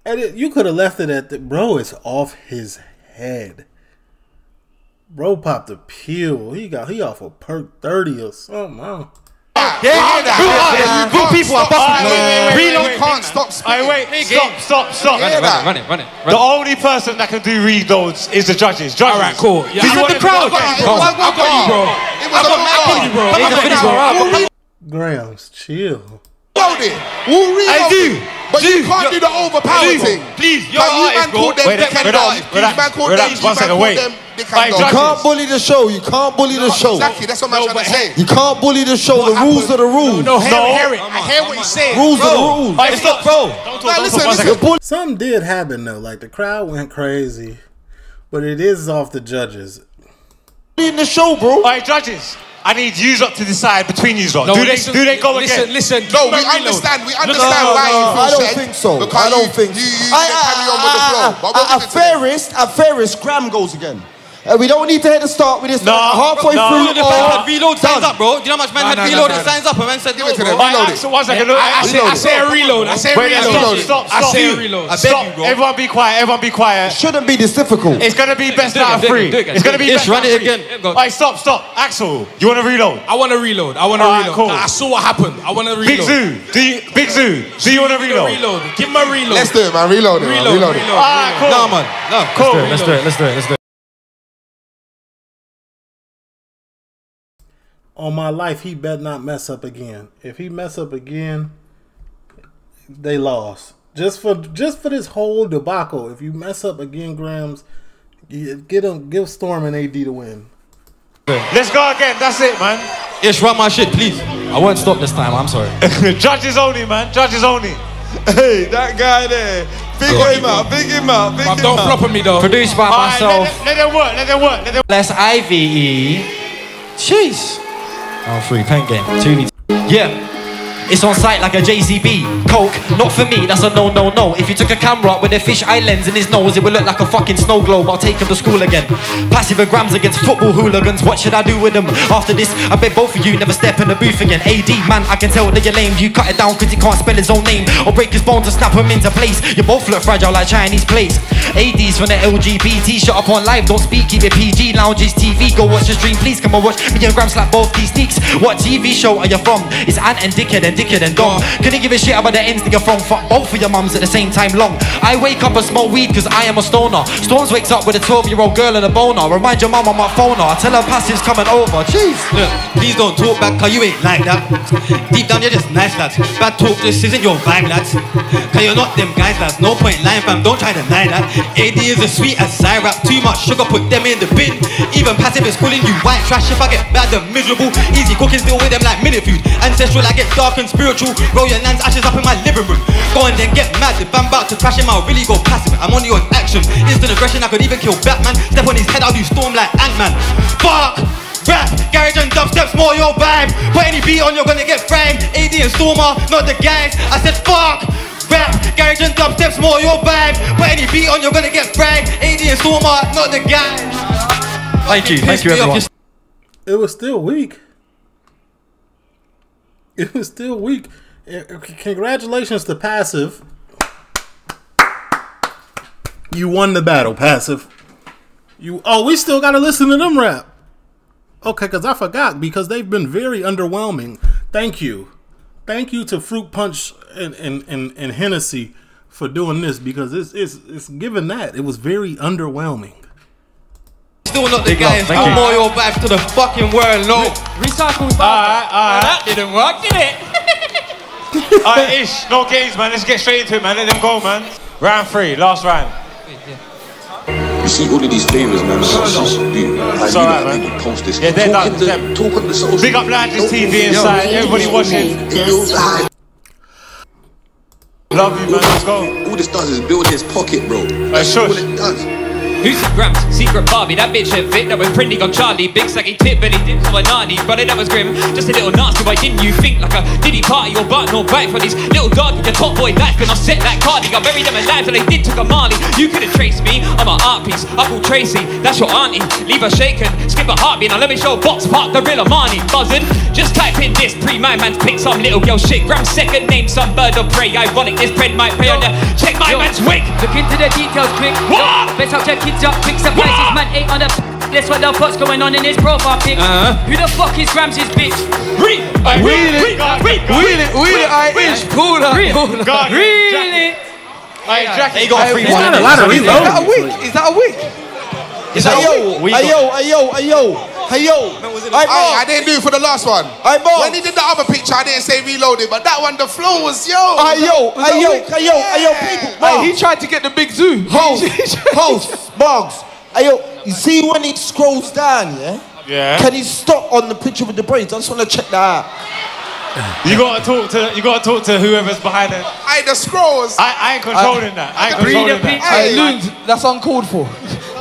And it, you could have left it at the bro. It's off his head. Bro popped a pill. He got he off a perk thirty or something. I don't- Yeah, good artists, good people are busting. Reload. You can't stop spitting. Hey, wait. Stop, stop, stop. Hear that? Run it, run it, The only person that can do reloads is the judges. Judges. All right, cool. Yeah, Do you want the crowd. It Come was on, a I got you, bro. It was I a got, I got you, bro. He's a finish my round. Grams, chill. Reloaded. We'll reload do. But you can't do the overpower Do. thing. Please, Like, you're you artist, man bro. called them Wait, dick and. You man called them, you man called wait. them dick Hey, and dog. judges. You can't bully the show. You can't bully the show. Exactly, that's what I'm trying to say. You can't bully the show. The rules are the rules. No, hear, No. hear it. I hear what you're saying. Rules are the Bro. rules. Hey, stop, bro. Don't talk, Now, don't listen, talk. Listen. Something did happen though. Like the crowd went crazy, but it is off the judges. Bullying the show, bro. All right, judges. I need you lot to decide between you lot. No, do they do they go listen, again? Listen, listen. No, we understand. We understand No, why no, you feel I don't think so. Because I don't you, think you, I- carry on with the I- flow. I- But I- we'll At give it to them. fairest, at fairest, Graham goes again. Uh, we don't need to hit the start with this. No, halfway no. through. All the fans had reload signs up, bro. Do you know how much man No, had no, no, reloaded no, no. signs up? And man said, Give no, it to them. Reload it. Axel, one second. Look, I, I, say, I Axel. say a reload. I say a Wait, reload. stop, stop, I stop. say a You. reload. I beg Stop. you, bro. Everyone be quiet. Everyone be quiet. Shouldn't be this difficult. It's gonna be best Do it out of again, three. do it again, It's do gonna it be again. best Ish, run out of it three. again. All right, stop, stop. Axel, you want to reload? I want to reload. I want to All right, reload. cool. Nah, I saw what happened. I want to reload. Big Zoo, do you, Big Zoo, do you want to Give me a reload? reload. Give him a reload. Let's do it, man. Reload it. Reload, Reload it. reload, All right, reload. cool. Nah, man. No. Cool. Let's do it. Let's do it. Let's do it. On my life, he better not mess up again. If he mess up again, they lost. Just for just for this whole debacle. If you mess up again, Grams, get him, give Storm and AD to win. Let's go again. That's it, man. Ish, run my shit, please. I won't stop this time. I'm sorry. [laughs] Judges only, man. Judges only. Hey, that guy there. Big him out, big him out, big him Don't out. flop on me though. Produced by Alright, myself. let, them- let them work. Let them work. Let them. Less IVE. Jeez. Oh, free paint game. Two needs. Yeah. It's on site like a JCB. Coke, not for me, that's a no, no, no. If you took a camera with a fish eye lens in his nose, it would look like a fucking snow globe. I'll take him to school again. Passive grams against football hooligans. What should I do with them? After this, I bet both of you never step in the booth again. AD, man, I can tell that you're lame. You cut it down because he can't spell his own name. Or break his bones and snap him into place. You both look fragile like Chinese plates. AD's from the LGBT. Shut up on live, don't speak, keep it PG. Lounges TV, go watch the stream, please come and watch me and Gram slap both these sneaks. What TV show are you from? It's Ant and Dickhead and Dickhead and Dom. Couldn't give a shit about the ends you're from. Fuck both of your mums at the same time long. I wake up and smoke weed cause I am a stoner. Storms wakes up with a 12 year old girl and a boner. Remind your mum on my phone. I tell her passive's coming over. Jeez. Look, please don't talk back, cause you ain't like that. Deep down, you're just nice, lads. Bad talk, this isn't your vibe, lads. Cause you're not them guys, lads. No point lying, fam. Don't try to deny that. AD is as sweet as syrup. Too much sugar, put them in the bin. Even passive is calling you white trash. If I get bad and miserable, easy cooking still with them like minute food. Ancestral, I get dark and spiritual. Roll your nan's ashes up in my living room. Go and then get mad. If I'm about to crash him, I'll really go passive. I'm only on action. Instant aggression, I could even kill Batman. Step on his head, I'll do storm like Ant-Man. Fuck! Rap, garage and dubstep's more your vibe. Put any beat on, you're gonna get framed. AD and Stormer, not the guys. I said fuck. Rap, garage and dubstep's more your vibe. Put any beat on, you're gonna get framed. AD and Stormer, not the guys. Thank you. Thank you, everyone. It was still weak. [laughs] It was still weak. Eh, Congratulations to Passive. You won the battle, Passive. You oh, we still gotta listen to them rap. Okay, because I forgot because they've been very underwhelming. Thank you. Thank you to Fruit Punch and, and, and, and Hennessy for doing this because it's it's it's given that. It was very underwhelming. Still not the Big love, guys. thank No you. more your vibes to the fucking world, no. Recycle. Alright, alright. That didn't work, did it? [laughs] Alright, Ish, no games, man. Let's get straight into it, man. Let them go, man. Round three, last round. You see all of these favors, man. I just do. It's need alright, to- I man. need post this. Yeah, they're talking done. to, Them. talking to social Big up Lounges TV inside. Everybody watching. Love you, man. Let's go. All this does is build his pocket, bro. That's all it does. Who's Grams? Secret Barbie, that bitch at Vic that was printing on Charlie. Big saggy tip, but he did so Nani. Brother, that was grim. Just a little nasty. Why didn't you think like a diddy party or button or bite for these little dog in your top boy life? And I'll set that cardi. I buried them alive, and they did took a Marley. You couldn't trace me. I'm an art piece. Uncle Tracy, that's your auntie. Leave her shaken, skip a heartbeat. Now let me show Box Park real Marnie. Buzzing. Just type in this. Pre my man's pick some little girl shit. Grams second name, some bird of prey. Ironic, this bread might pay on the. Check my man's wig. Look into the details quick. What? Best out check kids up quick. Surprises, man ain't on the. That's what the fuck's going on in his profile pic. Uh-huh. Who the fuck is Ramsey's bitch? Read, read, Wheel it, wheel it, wheel it, I ish, pull up, pull up. Really? Hey, Jack, They got free Is that a wig? Is that a wig? Is that yo, We hey got- yo, hey yo, hey yo, hey yo. Hey, Hey, I Mark. didn't do it for the last one. Hey, Mark. When he did the other picture, I didn't say reloaded, but that one, the flow was yo. Hey yo, hey yo, hey yo, hey yo, people. Hey, he tried to get the big zoo. Host, [laughs] host, Boggs. Hey yo, you see when he scrolls down, yeah? Yeah. Can he stop on the picture with the braids? I just want to check that out. You gotta talk to you gotta talk to whoever's behind it. Hey, the scrolls. I, I ain't controlling that. I ain't controlling that. Hey, Loons, that's uncalled for.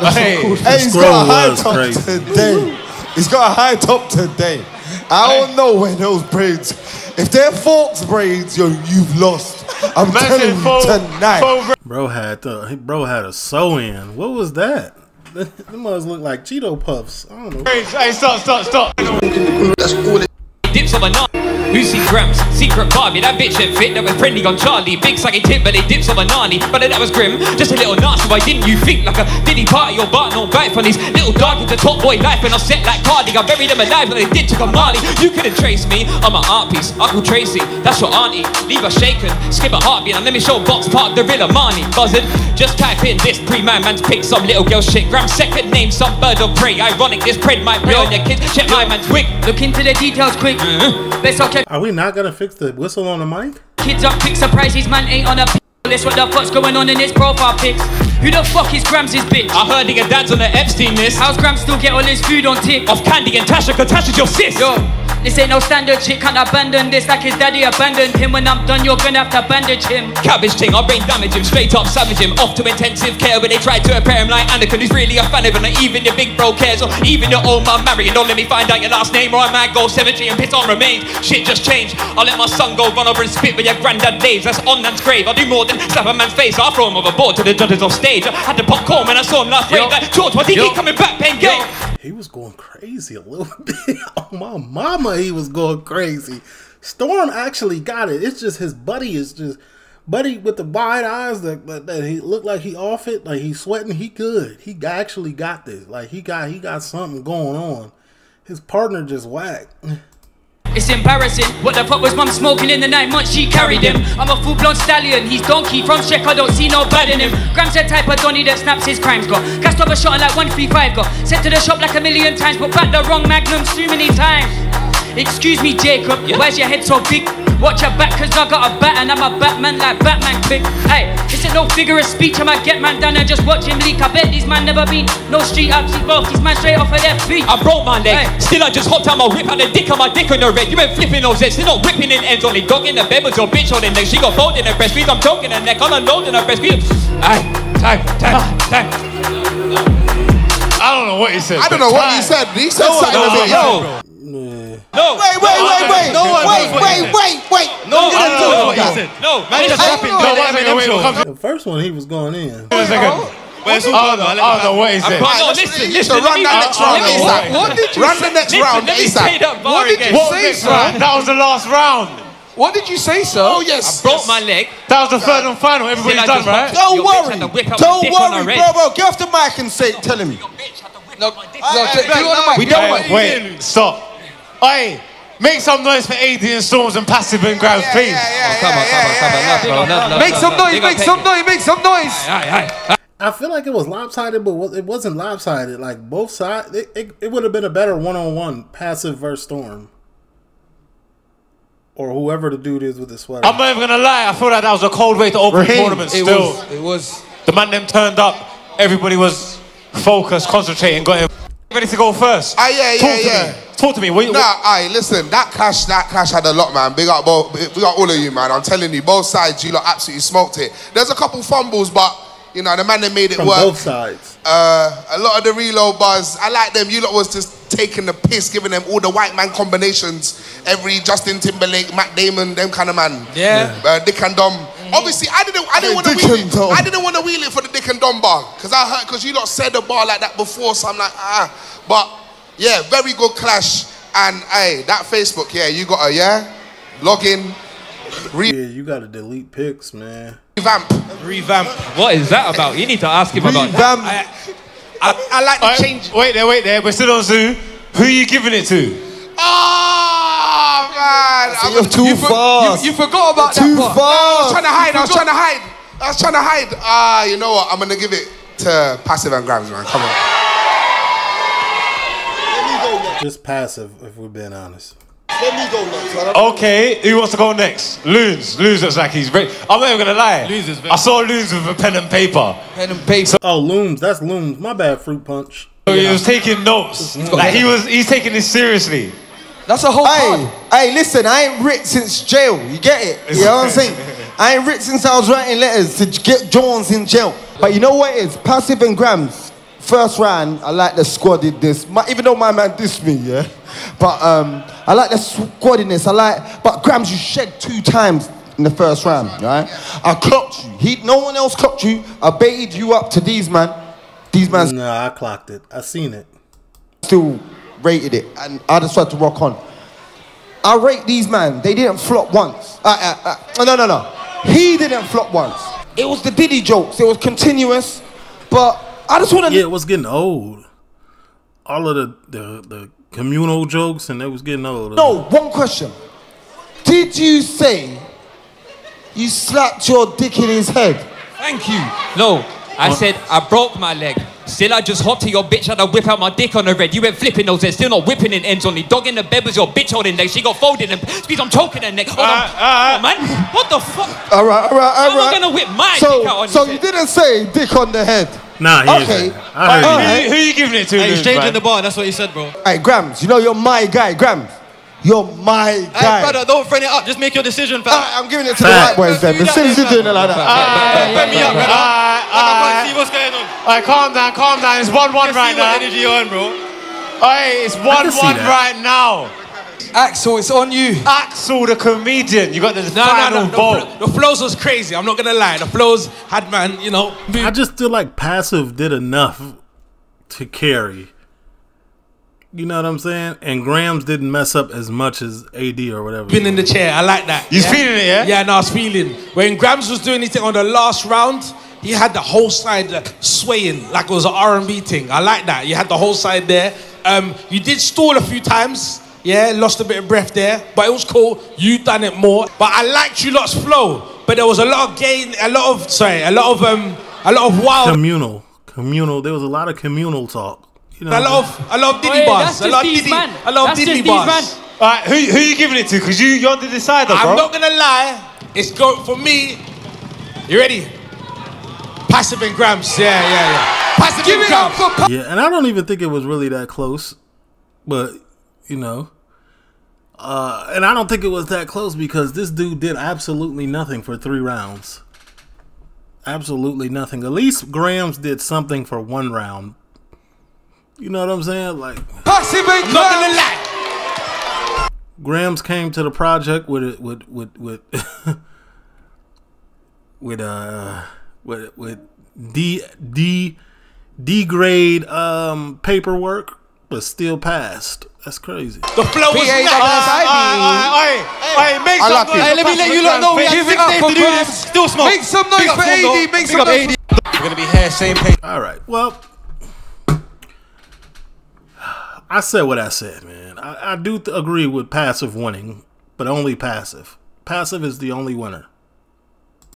That's Hey, Hey, he's scroll got a high top today. He's got a high top today. I don't know where those braids. If they're Forks braids, yo, you've lost. I'm man telling said you faux- tonight. faux Bro had the bro had a sew in. What was that? [laughs] Them must look like Cheeto puffs. I don't know. Hey, stop, stop, stop. That's all it dips of a nut. Who Grams? Secret Barbie, that bitch that fit that was friendly on Charlie. Big saggy tip, but they dips on Banani. But that was grim, just a little nasty. Why didn't you think like a diddy party or bar no bite from these little darkies? The top boy life and I'm set like Cardi. I buried them alive, but they did to a Marley. You couldn't trace me, I'm an art piece. Uncle Tracy, that's your auntie. Leave her shaken, skip a heartbeat, and let me show Box Park the real Marnie. Buzzard, just type in this pre-man man's pick some little girl shit. Gram second name, some bird of prey. Ironic, this pred might play on your kids. Check my man's wig. Look into the details quick. Mm-hmm. Let's talk Are we not gonna fix the whistle on the mic? kids up quick surprises, man ain't on a p- list. What the fuck's going on in his profile pics? Who the fuck is Grams' bitch? I heard nigga dad's on the Epstein list. How's Grams still get all his food on tick? Off Candy and Tasha, cause Tasha's your sis. Yo, this ain't no standard shit, can't abandon this like his daddy abandoned him. When I'm done, you're gonna have to bandage him. Cabbage thing, I'll brain damage him, straight up savage him. Off to intensive care, but they try to repair him like Anakin, who's really a fan of him. Not even your big bro cares, or even your old man marrying. Don't let me find out your last name, or I might go cemetery and piss on remains. Shit just changed. I'll let my son go run over and spit with your granddad Dave's. That's on man's grave. I'll do more than slap a man's face. I'll throw him overboard to the judges off stage. I had to pop corn when I saw him last week. Like, George, why did he keep coming back playing game? He was going crazy a little [laughs] bit. Oh my mama, he was going crazy. Storm actually got it. It's just his buddy is just buddy with the wide eyes that, that, that he looked like he off it, like he's sweating. He good. He actually got this. Like he got he got something going on. His partner just whacked. It's embarrassing. What the fuck was mum smoking in the nine months she carried him? I'm a full blown stallion. He's donkey from Shrek. I don't see no bad in him. Grams the type of Donny that snaps his crimes. Got gassed over shot like 135. Got sent to the shop like a million times, but back the wrong magnums too many times. Excuse me, Jacob. Why's your head so big? Watch your back, cause I got a bat and I'm a Batman like Batman quick. Hey, this ain't no figure of speech. I'ma get man down and just watch him leak. I bet these man never been no street ups. He both these man straight off of their feet. I broke my leg. Still, I just hopped out my whip, had a dick on my dick on the red. You ain't flipping those heads, still not whipping in ends. Only dog in the bed was your bitch on the neck. She got fold in her breast, please. I'm choking her neck. I'm unloading her breast, please. Aye, time, time, time. I don't know what he said. I don't know what he said. He said No, something no, a bit. no. No. Wait, wait, wait, wait. No one wait, knows what wait, he wait, wait. No, You I didn't don't know do what he that. said. No, man, Wait, just I rapping. know. No, Wait, one wait, wait, wait, The first one he was going in. Wait a second. Where's I don't know, I don't know what he said. But no, Right, listen, you listen. should run let that me- next round let me- ASAP. What did you Run say? the next Listen, round let me ASAP. say that bar What did again. you What say, next sir? round? That was the last round. What did you say, sir? Oh yes. Broke yes. my leg. That was the third and final. Everybody's Still, I done, just right? Don't worry. had to whip out my Don't dick on her worry, bro, bro. Get off the mic and say, tell him. No, no, do, do you want to We mic? don't Hey, want- wait, stop. Hey, make some noise for AD and Storms and Passive and Grams, Yeah, please. yeah, yeah, oh, Come on, yeah, come on, come on. yeah, Love, bro. Love, love, Make some noise, make some noise, make some noise. Aye, aye. I feel like it was lopsided, but it wasn't lopsided. Like both sides, it, it, it would have been a better one on one passive versus Storm. Or whoever the dude is with the sweater. I'm not even gonna lie. I feel like that was a cold way to open the Raheem, tournament. It Still, was, it was. the man them turned up. Everybody was focused, concentrating, got him ready to go first. Ah, yeah, Talk yeah, to yeah. Me. Talk to me. What, Nah, aye, listen, that clash, that clash had a lot, man. Big up, both, big up all of you, man. I'm telling you, both sides, you lot absolutely smoked it. There's a couple fumbles, but you know, the man that made it From work. both sides. Uh, a lot of the reload bars, I like them. You lot was just taking the piss, giving them all the white man combinations. Every Justin Timberlake, Matt Damon, them kind of man. Yeah. Uh, Dick and Dom. Obviously, I didn't. I didn't want to wheel it. Dom. I didn't want to wheel it for the Dick and Dom bar because I heard because you lot said a bar like that before, so I'm like ah. But yeah, very good clash. And hey, that Facebook, yeah, you got a yeah, log in, Yeah, you got to delete pics, man. revamp. Revamp. What is that about? You need to ask him about that. Revamp. I, I like the Alright, change. Wait there, wait there. We're still on Zoo. Who are you giving it to? Oh man, I You're too you for- fast. You forgot about Too that part. I was trying to hide. I was trying to hide. I was trying to hide. Ah, you know what? I'm gonna give it to Passive and Grams, man. Come on. Just passive, if we're being honest. Let me go next. Okay, who wants to go next? Loons. Loons looks like he's ready. I'm not even gonna lie. Loons is I saw Loons with a pen and paper. Pen and paper. Oh, Looms. That's Looms. My bad, Fruit Punch. So he was taking notes. Like he was, he's taking this seriously. That's a whole Hey, part. hey, listen, I ain't writ since jail. You get it? You know what I'm saying? [laughs] I ain't writ since I was writing letters to get Jones in jail. But you know what it is? Passive and Grams. First round, I like the squad did this. My, even though my man dissed me, yeah. But um, I like the squadiness. I like, but Grams, you shed two times in the first round, right? I clocked you. He, no one else clocked you. I baited you up to these man. These man. Nah, I clocked it. I seen it. still rated it, and I decided to rock on. I rate these man. They didn't flop once. Uh, uh, uh, no, no, no. He didn't flop once. It was the Diddy jokes. It was continuous. But I just want to. Yeah, it was getting old. All of the the, the communal jokes, and it was getting old. No, one question. Did you say you slapped your dick in his head? Thank you. No, I said I broke my leg. Still, I just hopped to your bitch, had to whip out my dick on the red. You went flipping those heads, still not whipping in ends only. Dog in the bed was your bitch holding legs. She got folded and squeeze, I'm choking her neck. Hold on, Come on, man. What the fuck? All right, all right, all How right. am I gonna whip my so, dick out on So his you didn't say dick on the head. Nah, he okay. ain't say. I heard All you. right. Who- who you giving it to, Hey, Luz, straight man? the bar. That's what he said, bro. Hey, Grams, you know you're my guy, Grams. You're my Hey, guy. brother, don't friend it up. Just make your decision, fam. I'm giving it to the white boys then. The Sims are doing it like that. Friend me up, brother. Alright, I alright. can't see what's going on. Alright, calm down, calm down. It's 1 1 Just right see what now. energy you're on, bro. Alright, it's 1 1 right now. Axel, it's on you. Axel, the comedian. You got the No, final no, no. vote. The, the flows was crazy. I'm not gonna lie. The flows had man, you know. I just feel like passive did enough to carry. You know what I'm saying? And Grams didn't mess up as much as AD or whatever. Been in the chair. I like that. You feeling it, yeah? Yeah, no, I was feeling. When Grams was doing anything on the last round, he had the whole side swaying like it was an R&B thing. I like that. You had the whole side there. Um, you did stall a few times. Yeah, lost a bit of breath there, but it was cool. You done it more. But I liked you lot's flow. But there was a lot of gain, a lot of sorry, a lot of um, a lot of wild, communal, communal. There was a lot of communal talk. You know, a lot of a lot of Oh, Diddy yeah, bars, that's a lot of Diddy, man. a lot of That's Diddy just bars. man. Alright, who, who you giving it to? Because you, you're the decider, bro. I'm not gonna lie. It's go for me. You ready? Passive and grams. Yeah, yeah, yeah. Passive Give and it up grams. Yeah, and I don't even think it was really that close, but you know, uh, and I don't think it was that close because this dude did absolutely nothing for three rounds. Absolutely nothing. At least Grams did something for one round. You know what I'm saying? Like Passive and not gonna lie. Grams came to the project with it with with with [laughs] with uh with with D D D grade um paperwork, but still passed. That's crazy. The flow was Alright, alright, alright, alright, make I some like noise it. Hey, let me let you lot know we have Grams. six days to do this. Still smoke. Make some noise Big up for AD, make some noise. AD. We're gonna be here, same page. All right. Well, I said what I said, man. I, I do th- agree with passive winning, but only passive. Passive is the only winner.